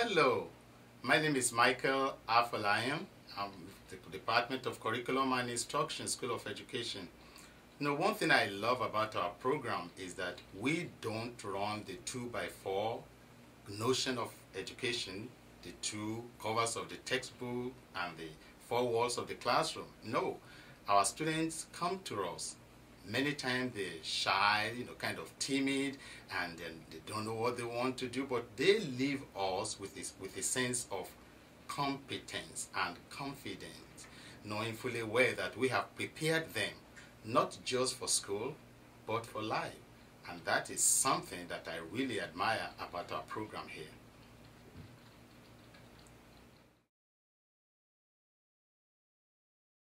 Hello, my name is Michael Afolayan. I'm with the Department of Curriculum and Instruction, School of Education. You know, one thing I love about our program is that we don't run the two by four notion of education, the two covers of the textbook and the four walls of the classroom. No, our students come to us many times they're shy, you know, kind of timid, and then they don't know what they want to do, but they leave us with this with a sense of competence and confidence, knowing fully well that we have prepared them not just for school, but for life. And that is something that I really admire about our program here.